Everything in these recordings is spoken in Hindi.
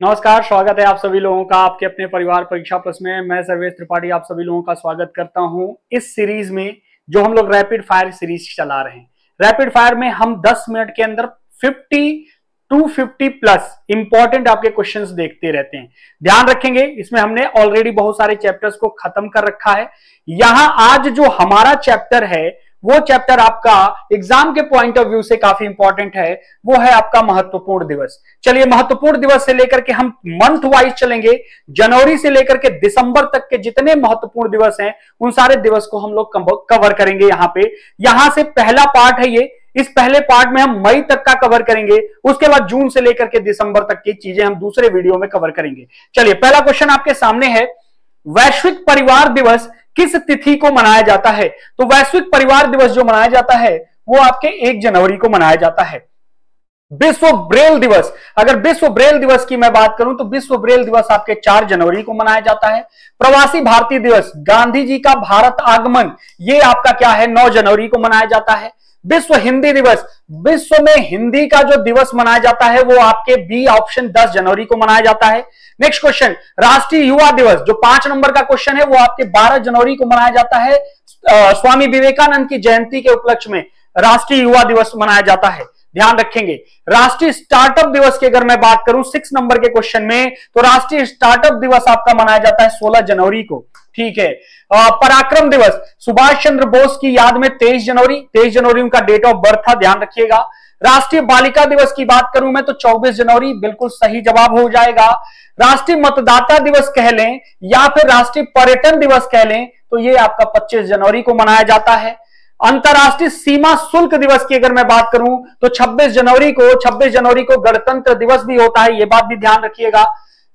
नमस्कार, स्वागत है आप सभी लोगों का आपके अपने परिवार परीक्षा प्लस में। मैं सर्वेश त्रिपाठी आप सभी लोगों का स्वागत करता हूँ इस सीरीज़ में जो हम लोग रैपिड फायर सीरीज़ चला रहे हैं। रैपिड फायर में हम 10 मिनट के अंदर 50 250 प्लस इंपॉर्टेंट आपके क्वेश्चंस देखते रहते हैं। ध्यान रखेंगे, इसमें हमने ऑलरेडी बहुत सारे चैप्टर्स को खत्म कर रखा है। यहाँ आज जो हमारा चैप्टर है वो चैप्टर आपका एग्ज़ाम के पॉइंट ऑफ़ व्यू से काफ़ी इंपॉर्टेंट है, वो है आपका महत्वपूर्ण दिवस। चलिए, महत्वपूर्ण दिवस से लेकर के हम मंथ वाइज चलेंगे। जनवरी से लेकर के दिसंबर तक के जितने महत्वपूर्ण दिवस हैं, उन सारे दिवस को हम लोग कवर करेंगे यहाँ पे। यहाँ से पहला पार्ट है ये। इस पहले पार्ट में हम मई तक का कवर करेंगे। उसके बाद जून से लेकर के दिसंबर तक की चीज़ें हम दूसरे वीडियो में कवर करेंगे। चलिए, पहला क्वेश्चन आपके सामने है। वैश्विक परिवार दिवस किस तिथि को मनाया जाता है? तो वैश्विक परिवार दिवस जो मनाया जाता है, वो आपके एक जनवरी को मनाया जाता है। विश्व ब्रेल दिवस। अगर विश्व ब्रेल दिवस की मैं बात करूँ तो विश्व ब्रेल दिवस आपके चार जनवरी को मनाया जाता है। प्रवासी भारतीय दिवस, गांधी जी का भारत आगमन, ये आपका क्या है? नौ जनवरी को मनाया जाता है। विश्व हिंदी दिवस। विश्व में हिंदी का जो दिवस मनाया जाता है, वो आपके बी ऑप्शन 10 जनवरी को मनाया जाता है। नेक्स्ट क्वेश्चन राष्ट्रीय युवा दिवस, जो पाँच नंबर का क्वेश्चन है, वो आपके 12 जनवरी को मनाया जाता है। स्वामी विवेकानंद की जयंती के उपलक्ष्य में राष्ट्रीय युवा दिवस मनाया जाता है। ध्यान रखेंगे। राष्ट्रीय स्टार्टअप दिवस की अगर मैं बात करूँ सिक्स नंबर के क्वेश्चन में तो राष्ट्रीय स्टार्टअप दिवस आपका मनाया जाता है सोलह जनवरी को। ठीक है? पराक्रम दिवस। सुभाष चंद्र बोस की याद में तेईस जनवरी तेईस जनवरी उनका डेट ऑफ़ बर्थ था, ध्यान रखिएगा। राष्ट्रीय बालिका दिवस की बात करूँ मैं तो 24 जनवरी बिल्कुल सही जवाब हो जाएगा। राष्ट्रीय मतदाता दिवस कह लें, या फिर राष्ट्रीय पर्यटन दिवस कह लें तो ये आपका 25 जनवरी को मनाया जाता है। अंतरराष्ट्रीय सीमा शुल्क दिवस की अगर मैं बात करूँ तो 26 जनवरी को 26 जनवरी को गणतंत्र दिवस भी होता है, ये बात भी ध्यान रखिएगा।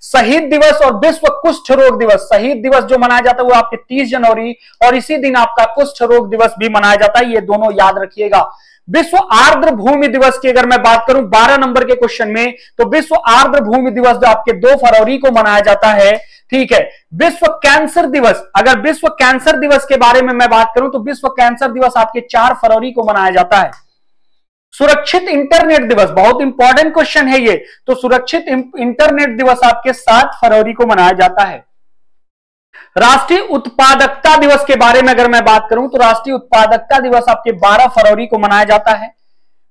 शहीद दिवस और विश्व कुष्ठ रोग दिवस, शहीद दिवस जो मनाया जाता है वो आपके 30 जनवरी, और इसी दिन आपका कुष्ठ रोग दिवस भी मनाया जाता है, ये दोनों याद रखिएगा। विश्व आर्द्र भूमि दिवस की अगर मैं बात करूँ 12 नंबर के क्वेश्चन में तो विश्व आर्द्र भूमि दिवस जो आपके 2 फरवरी को मनाया जाता है ठीक है, विश्व कैंसर दिवस, अगर विश्व कैंसर दिवस के बारे में मैं बात करूँ तो विश्व कैंसर दिवस आपके 4 फरवरी को मनाया जाता है। सुरक्षित इंटरनेट दिवस, बहुत इंपॉर्टेंट क्वेश्चन है ये तो सुरक्षित इंटरनेट दिवस आपके सात फरवरी को मनाया जाता है। राष्ट्रीय उत्पादकता दिवस के बारे में अगर मैं बात करूँ तो राष्ट्रीय उत्पादकता दिवस आपके 12 फरवरी को मनाया जाता है।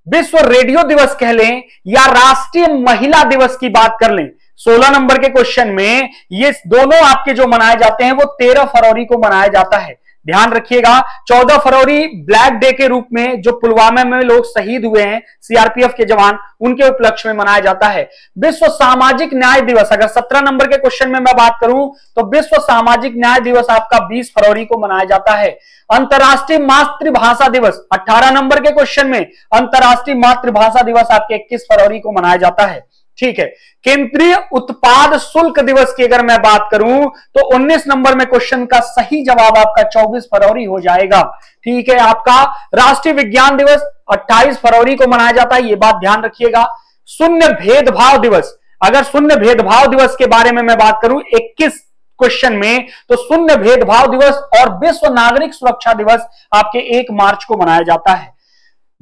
विश्व रेडियो दिवस कह लें, या राष्ट्रीय महिला दिवस की बात कर लें 16 नंबर के क्वेश्चन में ये दोनों आपके जो मनाए जाते हैं, वो 13 फरवरी को मनाया जाता है। ध्यान रखिएगा 14 फरवरी ब्लैक डे के रूप में जो पुलवामा में लोग शहीद हुए हैं सीआरपीएफ के जवान, उनके उपलक्ष्य में मनाया जाता है। विश्व सामाजिक न्याय दिवस, अगर 17 नंबर के क्वेश्चन में मैं बात करूँ तो विश्व सामाजिक न्याय दिवस आपका 20 फरवरी को मनाया जाता है। अंतर्राष्ट्रीय मातृभाषा दिवस 18 नंबर के क्वेश्चन में अंतर्राष्ट्रीय मातृभाषा दिवस आपके इक्कीस फरवरी को मनाया जाता है। ठीक है। केंद्रीय उत्पाद शुल्क दिवस की अगर मैं बात करूँ तो 19 नंबर में क्वेश्चन का सही जवाब आपका 24 फरवरी हो जाएगा। ठीक है, आपका राष्ट्रीय विज्ञान दिवस 28 फरवरी को मनाया जाता है, ये बात ध्यान रखिएगा। शून्य भेदभाव दिवस, अगर शून्य भेदभाव दिवस के बारे में मैं बात करूँ 21 क्वेश्चन में तो शून्य भेदभाव दिवस और विश्व नागरिक सुरक्षा दिवस आपके एक मार्च को मनाया जाता है।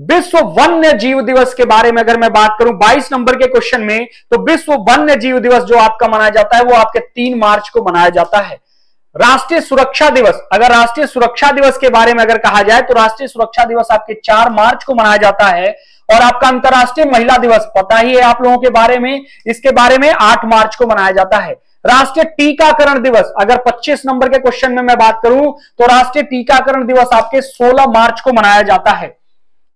विश्व वन्य जीव दिवस के बारे में अगर मैं बात करूँ 22 नंबर के क्वेश्चन में तो विश्व वन्य जीव दिवस जो आपका मनाया जाता है, वो आपके तीन मार्च को मनाया जाता है। राष्ट्रीय सुरक्षा दिवस, अगर राष्ट्रीय सुरक्षा दिवस के बारे में अगर कहा जाए तो राष्ट्रीय सुरक्षा दिवस आपके चार मार्च को मनाया जाता है, और आपका अंतर्राष्ट्रीय महिला दिवस, पता ही है आप लोगों के बारे में, इसके बारे में आठ मार्च को मनाया जाता है। राष्ट्रीय टीकाकरण दिवस, अगर 25 नंबर के क्वेश्चन में मैं बात करूँ तो राष्ट्रीय टीकाकरण दिवस आपके 16 मार्च को मनाया जाता है।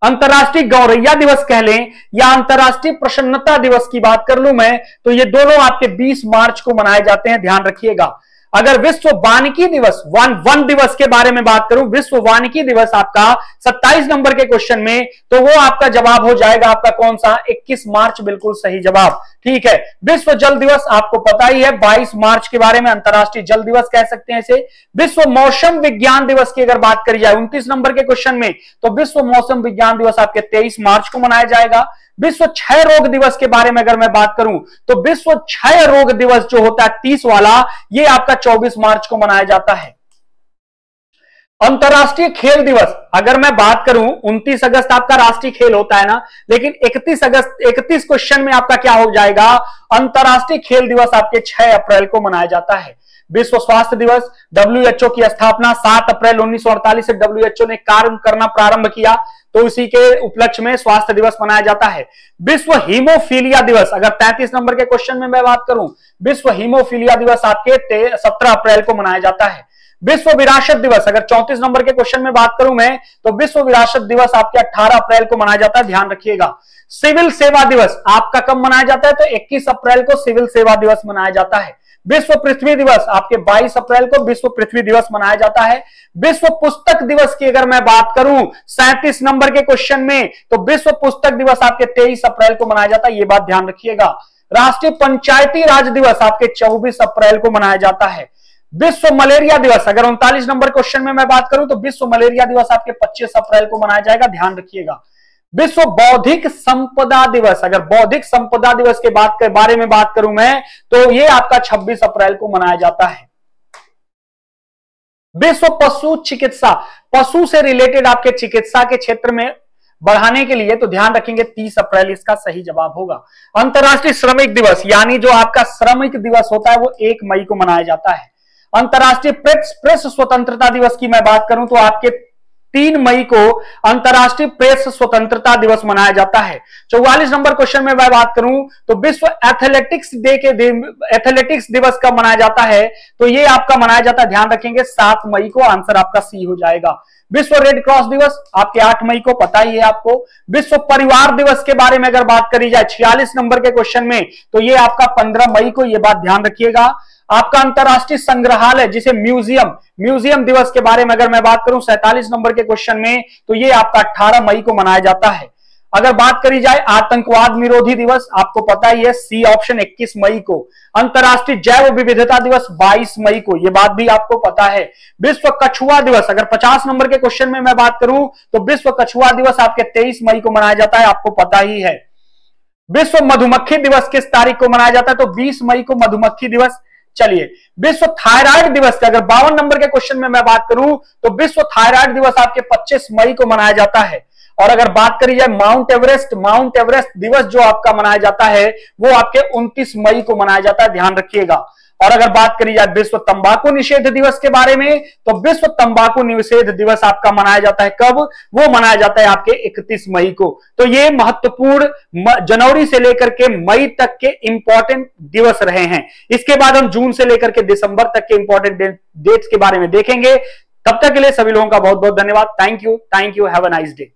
अंतरराष्ट्रीय गौरैया दिवस कह लें या अंतर्राष्ट्रीय प्रसन्नता दिवस की बात कर लू मैं तो ये दोनों आपके 20 मार्च को मनाए जाते हैं, ध्यान रखिएगा। अगर विश्व वानिकी दिवस, वन वन दिवस के बारे में बात करूँ, विश्व वानिकी दिवस आपका 27 नंबर के क्वेश्चन में तो वो आपका जवाब हो जाएगा आपका कौन सा? 21 मार्च, बिल्कुल सही जवाब। ठीक है, विश्व जल दिवस आपको पता ही है 22 मार्च के बारे में अंतरराष्ट्रीय जल दिवस कह सकते हैं इसे। विश्व मौसम विज्ञान दिवस की अगर बात करी जाए, उन्तीस नंबर के क्वेश्चन में तो विश्व मौसम विज्ञान दिवस आपके तेईस मार्च को मनाया जाएगा। विश्व क्षय रोग दिवस के बारे में अगर मैं बात करूँ तो विश्व क्षय रोग दिवस जो होता है, तीस वाला, ये आपका 24 मार्च को मनाया जाता है। अंतरराष्ट्रीय खेल दिवस, अगर मैं बात करूँ 29 अगस्त आपका राष्ट्रीय खेल होता है ना, लेकिन 31 अगस्त 31 क्वेश्चन में आपका क्या हो जाएगा, अंतरराष्ट्रीय खेल दिवस आपके 6 अप्रैल को मनाया जाता है। विश्व स्वास्थ्य दिवस डब्ल्यूएचओ की स्थापना 7 अप्रैल 1948 से डब्ल्यूएचओ ने कार्य करना प्रारंभ किया। तो उसी के उपलक्ष्य में स्वास्थ्य दिवस मनाया जाता है। विश्व हीमोफीलिया दिवस, अगर 33 नंबर के क्वेश्चन में मैं बात करूँ, विश्व हीमोफीलिया दिवस आपके 17 अप्रैल को मनाया जाता है। विश्व विरासत दिवस, अगर 34 नंबर के क्वेश्चन में बात करूँ मैं तो विश्व विरासत दिवस आपके 18 अप्रैल को मनाया जाता है। ध्यान रखिएगा। सिविल सेवा दिवस आपका कब मनाया जाता है? तो 21 अप्रैल को सिविल सेवा दिवस मनाया जाता है। विश्व पृथ्वी दिवस, आपके 22 अप्रैल को विश्व पृथ्वी दिवस मनाया जाता है। विश्व पुस्तक दिवस की अगर मैं बात करूँ, सैंतीस नंबर के क्वेश्चन में तो विश्व पुस्तक दिवस आपके 23 अप्रैल को मनाया जाता है, ये बात ध्यान रखिएगा। राष्ट्रीय पंचायती राज दिवस आपके 24 अप्रैल को मनाया जाता है। विश्व मलेरिया दिवस, अगर उनतालीस नंबर क्वेश्चन में मैं बात करूँ तो विश्व मलेरिया दिवस आपके 25 अप्रैल को मनाया जाएगा, ध्यान रखिएगा। विश्व बौद्धिक संपदा दिवस। अगर बौद्धिक संपदा दिवस के बात के बारे में बात करूँ मैं तो ये आपका 26 अप्रैल को मनाया जाता है। विश्व पशु चिकित्सा। पशु से रिलेटेड आपके चिकित्सा के क्षेत्र में बढ़ाने के लिए तो ध्यान रखेंगे 30 अप्रैल इसका सही जवाब होगा। अंतरराष्ट्रीय श्रमिक दिवस, यानी जो आपका श्रमिक दिवस होता है, वो एक मई को मनाया जाता है। अंतर्राष्ट्रीय प्रेस प्रेस स्वतंत्रता दिवस की मैं बात करूँ तो आपके तीन मई को अंतरराष्ट्रीय प्रेस स्वतंत्रता दिवस मनाया जाता है। चौवालीस नंबर क्वेश्चन में मैं बात करूँ तो विश्व एथलेटिक्स डे के दिन, एथलेटिक्स दिवस कब मनाया जाता है तो ये आपका मनाया जाता है, ध्यान रखेंगे, सात मई को आंसर आपका सी हो जाएगा। विश्व रेड क्रॉस दिवस, आपके आठ मई को पता ही है आपको। विश्व परिवार दिवस के बारे में अगर बात करी जाए, छियालीस नंबर के क्वेश्चन में तो ये आपका पंद्रह मई को ये बात ध्यान रखिएगा। आपका अंतरराष्ट्रीय संग्रहालय, जिसे म्यूज़ियम म्यूज़ियम दिवस के बारे में अगर मैं बात करूँ, सैतालीस नंबर के क्वेश्चन में तो ये आपका 18 मई को मनाया जाता है। अगर बात करी जाए आतंकवाद निरोधी दिवस, आपको पता ही है, सी ऑप्शन 21 मई को। अंतरराष्ट्रीय जैव विविधता दिवस 22 मई को। यह बात भी आपको पता है। विश्व कछुआ दिवस, अगर 50 नंबर के क्वेश्चन में मैं बात करूँ तो विश्व कछुआ दिवस आपके 23 मई को मनाया जाता है, आपको पता ही है। विश्व मधुमक्खी दिवस किस तारीख को मनाया जाता है तो 20 मई को मधुमक्खी दिवस। चलिए, विश्व थायराइड दिवस के, अगर बावन नंबर के क्वेश्चन में मैं बात करूँ तो विश्व थायराइड दिवस आपके 25 मई को मनाया जाता है। और अगर बात करी जाए माउंट एवरेस्ट माउंट एवरेस्ट दिवस जो आपका मनाया जाता है, वो आपके 29 मई को मनाया जाता है, ध्यान रखिएगा। और अगर बात करी जाए विश्व तंबाकू निषेध दिवस के बारे में तो विश्व तंबाकू निषेध दिवस आपका मनाया जाता है कब? वो मनाया जाता है आपके 31 मई को। तो ये महत्वपूर्ण जनवरी से लेकर के मई तक के इंपॉर्टेंट दिवस रहे हैं। इसके बाद हम जून से लेकर के दिसंबर तक के इंपॉर्टेंट डेट्स के बारे में देखेंगे। तब तक के लिए सभी लोगों का बहुत बहुत धन्यवाद। Thank you thank you have a nice day